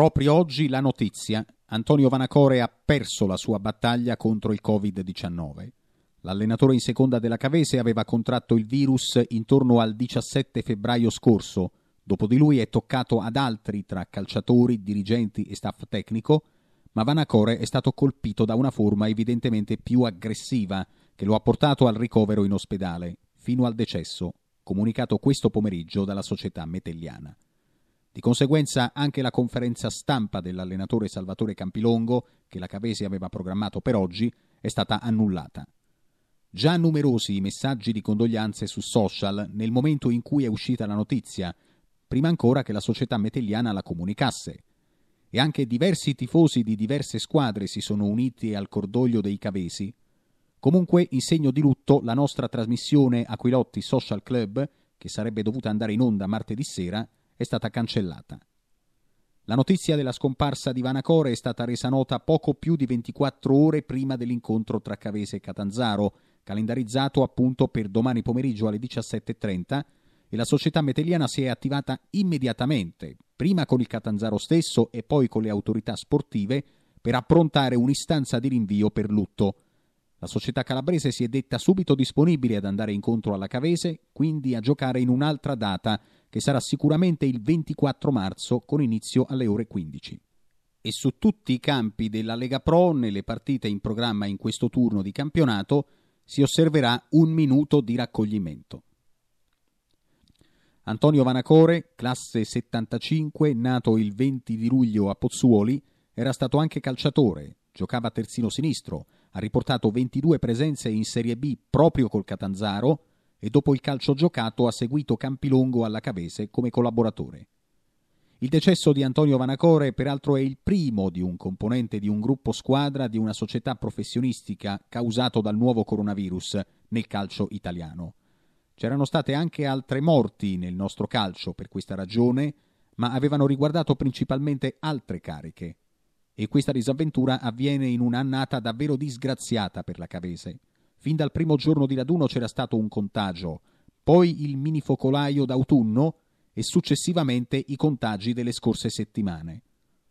Proprio oggi la notizia. Antonio Vanacore ha perso la sua battaglia contro il Covid-19. L'allenatore in seconda della Cavese aveva contratto il virus intorno al 17 febbraio scorso. Dopo di lui è toccato ad altri tra calciatori, dirigenti e staff tecnico, ma Vanacore è stato colpito da una forma evidentemente più aggressiva che lo ha portato al ricovero in ospedale, fino al decesso, comunicato questo pomeriggio dalla società metelliana. Di conseguenza anche la conferenza stampa dell'allenatore Salvatore Campilongo, che la Cavesi aveva programmato per oggi, è stata annullata. Già numerosi i messaggi di condoglianze su social nel momento in cui è uscita la notizia, prima ancora che la società metelliana la comunicasse. E anche diversi tifosi di diverse squadre si sono uniti al cordoglio dei cavesi. Comunque, in segno di lutto, la nostra trasmissione Aquilotti Social Club, che sarebbe dovuta andare in onda martedì sera, è stata cancellata. La notizia della scomparsa di Vanacore è stata resa nota poco più di 24 ore prima dell'incontro tra Cavese e Catanzaro, calendarizzato appunto per domani pomeriggio alle 17.30 e la società metelliana si è attivata immediatamente, prima con il Catanzaro stesso e poi con le autorità sportive, per approntare un'istanza di rinvio per lutto. La società calabrese si è detta subito disponibile ad andare incontro alla Cavese, quindi a giocare in un'altra data che sarà sicuramente il 24 marzo con inizio alle ore 15. E su tutti i campi della Lega Pro, nelle partite in programma in questo turno di campionato, si osserverà un minuto di raccoglimento. Antonio Vanacore, classe 75, nato il 20 di luglio a Pozzuoli, era stato anche calciatore, giocava terzino sinistro, ha riportato 22 presenze in Serie B proprio col Catanzaro, e dopo il calcio giocato ha seguito Campilongo alla Cavese come collaboratore. Il decesso di Antonio Vanacore peraltro è il primo di un componente di un gruppo squadra di una società professionistica causato dal nuovo coronavirus nel calcio italiano. C'erano state anche altre morti nel nostro calcio per questa ragione, ma avevano riguardato principalmente altre cariche. E questa disavventura avviene in un'annata davvero disgraziata per la Cavese. Fin dal primo giorno di raduno c'era stato un contagio, poi il minifocolaio d'autunno e successivamente i contagi delle scorse settimane,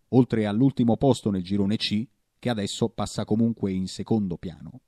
oltre all'ultimo posto nel girone C, che adesso passa comunque in secondo piano.